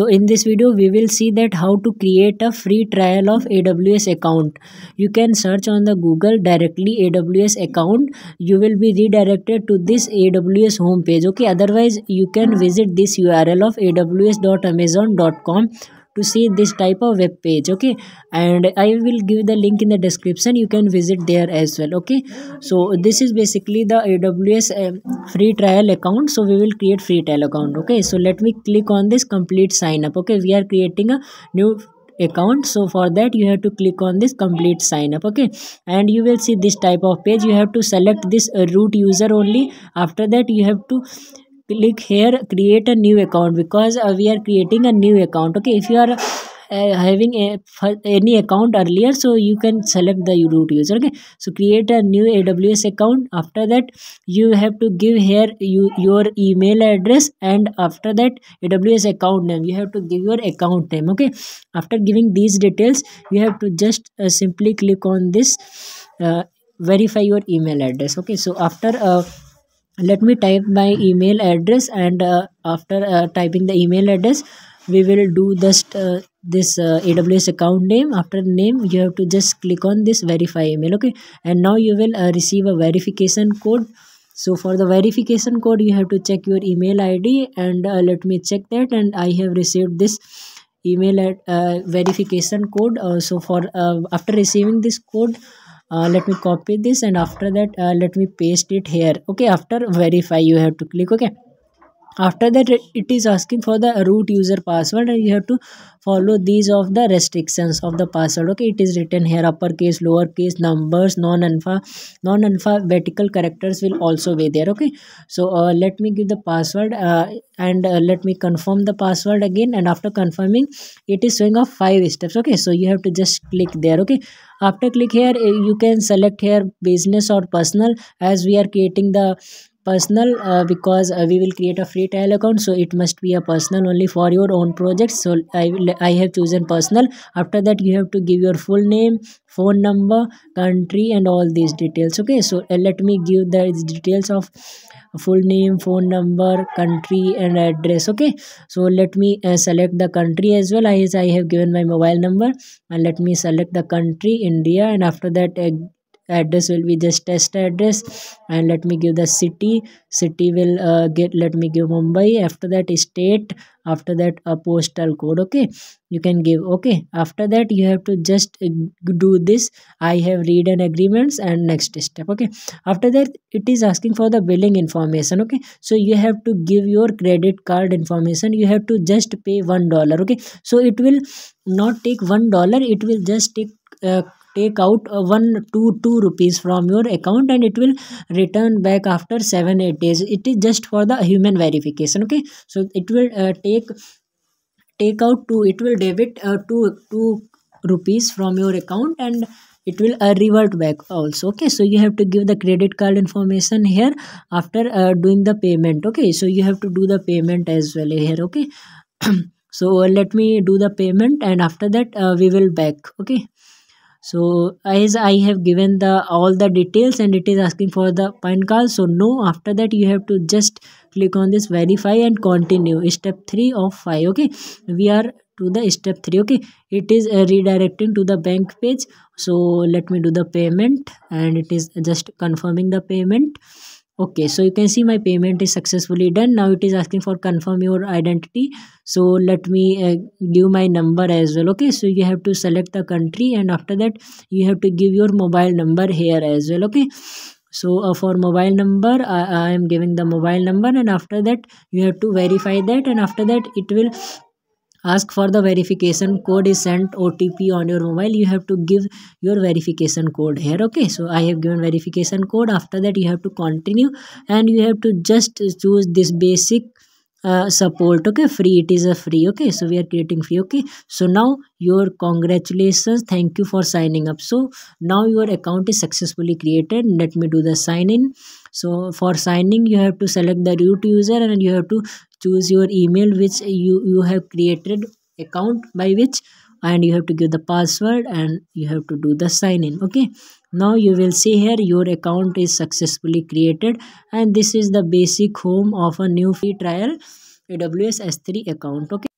so in this video we will see that how to create a free trial of aws account. You can search on the google directly aws account. You will be redirected to this aws homepage okay? Otherwise you can visit this url of aws.amazon.com to see this type of web page okay? And i will give the link in the description. You can visit there as well okay? So this is basically the aws uh, free trial account. So we will create free trial account okay? So let me click on this complete sign up okay? We are creating a new account. So for that you have to click on this complete sign up okay? And you will see this type of page. You have to select this uh, root user only. After that you have to click here create a new account because uh, we are creating a new account okay? If you are uh, having a, any account earlier so you can select the root user okay? So create a new aws account. After that you have to give here you your email address and after that aws account name. You have to give your account name okay? After giving these details you have to just uh, simply click on this uh, verify your email address okay? So after uh, let me type my email address and uh, after uh, typing the email address we will do uh, this uh, aws account name. After name you have to just click on this verify email okay? And now you will uh, receive a verification code. So for the verification code you have to check your email id and uh, let me check that. And i have received this email at verification code. So for after receiving this code uh, let me copy this and after that uh, let me paste it here. Okay after verify you have to click okay after that it is asking for the root user password and you have to follow these of the restrictions of the password. Okay it is written here uppercase lowercase numbers non-alpha non-alphabetical characters will also be there. Okay so uh, let me give the password uh, and uh, let me confirm the password again. And after confirming it is showing of five steps. Okay so you have to just click there. Okay after click here you can select here business or personal as we are creating the personal uh, because uh, we will create a free trial account so it must be a personal only for your own project so i i have chosen personal. After that you have to give your full name phone number country and all these details okay? So uh, let me give the details of full name phone number country and address okay? So let me uh, select the country as well. As i have given my mobile number and let me select the country india and after that uh, address will be just test address. And let me give the city. City will uh, get let me give mumbai. After that state. After that a postal code okay? You can give okay? After that you have to just uh, do this. I have read an agreements and next step okay? After that it is asking for the billing information okay? So you have to give your credit card information. You have to just pay one dollar okay? So it will not take one dollar. It will just take uh, take out one two two rupees from your account and it will return back after seven eight days. It is just for the human verification okay? So it will uh, take take out two it will debit uh, two two rupees from your account and it will uh, revert back also okay? So you have to give the credit card information here after uh, doing the payment okay? So you have to do the payment as well here okay? So let me do the payment and after that uh, we will back okay so as i have given the all the details and it is asking for the pan card so no after that you have to just click on this verify and continue. Step 3 of 5 okay? We are to the step 3 okay? It is uh, redirecting to the bank page. So let me do the payment and it is just confirming the payment okay so you can see my payment is successfully done. Now it is asking for confirm your identity. So let me uh, give my number as well okay? So you have to select the country and after that you have to give your mobile number here as well okay? So uh, for mobile number I, I am giving the mobile number and after that you have to verify that and after that it will ask for the verification code is sent otp on your mobile. You have to give your verification code here okay? So i have given verification code. After that you have to continue and you have to just choose this basic uh, support okay? Free it is a free okay? So we are creating free okay? So now your congratulations. Thank you for signing up. So now your account is successfully created. Let me do the sign in so for signing you have to select the root user and you have to choose your email which you you have created account by which and you have to give the password and you have to do the sign in okay? Now you will see here your account is successfully created and this is the basic home of a new free trial aws s3 account okay